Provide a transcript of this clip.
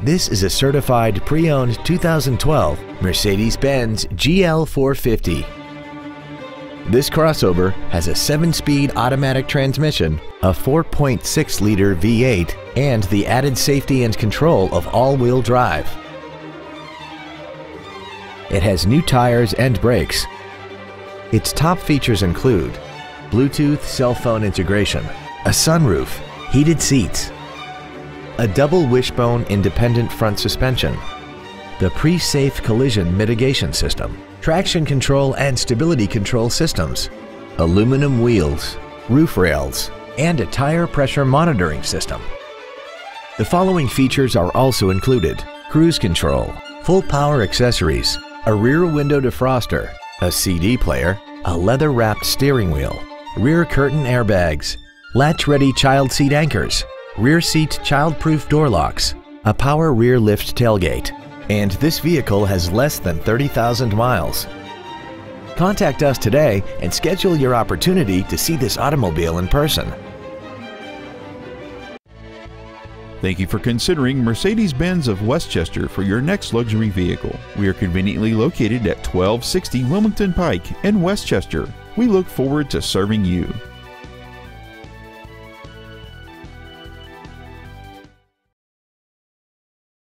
This is a certified pre-owned 2012 Mercedes-Benz GL450. This crossover has a 7-speed automatic transmission, a 4.6-liter V8, and the added safety and control of all-wheel drive. It has new tires and brakes. Its top features include Bluetooth cell phone integration, a sunroof, heated seats, a double wishbone independent front suspension, the pre-safe collision mitigation system, traction control and stability control systems, aluminum wheels, roof rails, and a tire pressure monitoring system. The following features are also included. Cruise control, full power accessories, a rear window defroster, a CD player, a leather-wrapped steering wheel, rear curtain airbags, latch-ready child seat anchors, rear seat child-proof door locks, a power rear lift tailgate, and this vehicle has less than 30,000 miles. Contact us today and schedule your opportunity to see this automobile in person. Thank you for considering Mercedes-Benz of West Chester for your next luxury vehicle. We are conveniently located at 1260 Wilmington Pike in West Chester. We look forward to serving you.